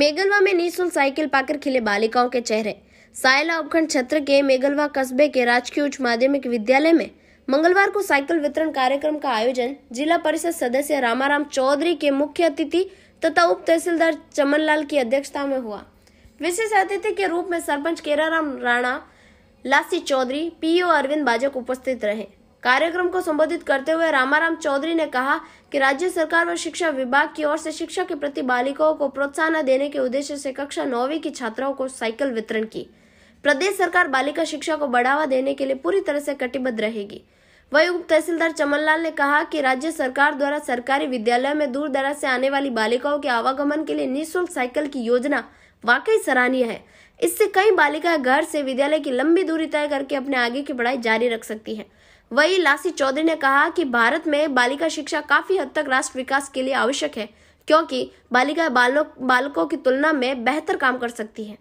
मेगलवा में निःशुल्क साइकिल पाकर खिले बालिकाओं के चेहरे। सायला उपखंड क्षेत्र के मेगलवा कस्बे के राजकीय उच्च माध्यमिक विद्यालय में मंगलवार को साइकिल वितरण कार्यक्रम का आयोजन जिला परिषद सदस्य रामाराम चौधरी के मुख्य अतिथि तथा उप तहसीलदार चमनलाल की अध्यक्षता में हुआ। विशेष अतिथि के रूप में सरपंच केराराम राणा, लासी चौधरी, पीओ अरविंद बाजक उपस्थित रहे। कार्यक्रम को संबोधित करते हुए रामाराम चौधरी ने कहा कि राज्य सरकार व शिक्षा विभाग की ओर से शिक्षा के प्रति बालिकाओं को प्रोत्साहन देने के उद्देश्य से कक्षा नौवीं की छात्राओं को साइकिल वितरण की। प्रदेश सरकार बालिका शिक्षा को बढ़ावा देने के लिए पूरी तरह से कटिबद्ध रहेगी। वही उप तहसीलदार चमनलाल ने कहा कि राज्य सरकार द्वारा सरकारी विद्यालय में दूर दराज से आने वाली बालिकाओं के आवागमन के लिए निःशुल्क साइकिल की योजना वाकई सराहनीय है। इससे कई बालिकाएँ घर से विद्यालय की लंबी दूरी तय करके अपने आगे की पढ़ाई जारी रख सकती हैं। वही लासी चौधरी ने कहा कि भारत में बालिका शिक्षा काफ़ी हद तक राष्ट्र विकास के लिए आवश्यक है, क्योंकि बालिका बालक, बालकों की तुलना में बेहतर काम कर सकती है।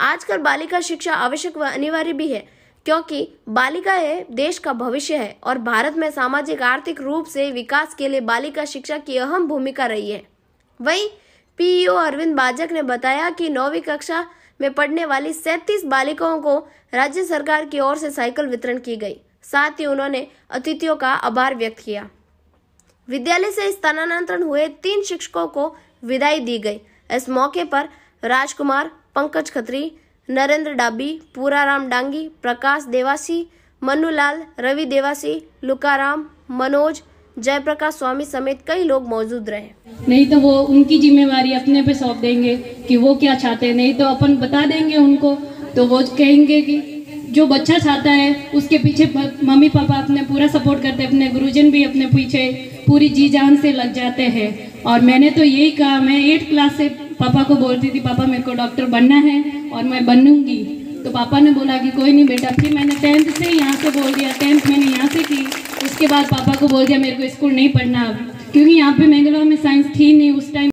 आजकल बालिका शिक्षा आवश्यक व अनिवार्य भी है, क्योंकि बालिकाएँ देश का भविष्य है, और भारत में सामाजिक, आर्थिक रूप से विकास के लिए बालिका शिक्षा की अहम भूमिका रही है। वही पीईओ अरविंद बाजक ने बताया कि नौवीं कक्षा में पढ़ने वाली सैतीस बालिकाओं को राज्य सरकार की ओर से साइकिल वितरण की गई। साथ ही उन्होंने अतिथियों का आभार व्यक्त किया। विद्यालय से स्थानांतरण हुए तीन शिक्षकों को विदाई दी गई। इस मौके पर राजकुमार, पंकज खत्री, नरेंद्र डाबी, पूराराम डांगी, प्रकाश देवासी मनुलाल रवि देवासी, लुकाराम, मनोज, जयप्रकाश स्वामी समेत कई लोग मौजूद रहे। नहीं तो वो उनकी जिम्मेवारी अपने पे सौंप देंगे कि वो क्या चाहते हैं। नहीं तो अपन बता देंगे उनको तो वो कहेंगे कि जो बच्चा चाहता है, उसके पीछे मम्मी पापा अपने पूरा सपोर्ट करते हैं, अपने गुरुजन भी अपने पीछे पूरी जी जान से लग जाते हैं। और मैंने तो यही कहा, मैं एट क्लास से पापा को बोलती थी, पापा, मेरे को डॉक्टर बनना है और मैं बनूँगी। तो पापा ने बोला कि, कोई नहीं बेटा। फिर मैंने टेंथ से यहाँ से बोल दिया टेंथ मैंने यहाँ से की, उसके बाद पापा को बोल दिया, मेरे को स्कूल नहीं पढ़ना अब। क्योंकि यहाँ पे मैंगलोर में साइंस थी नहीं, उस टाइम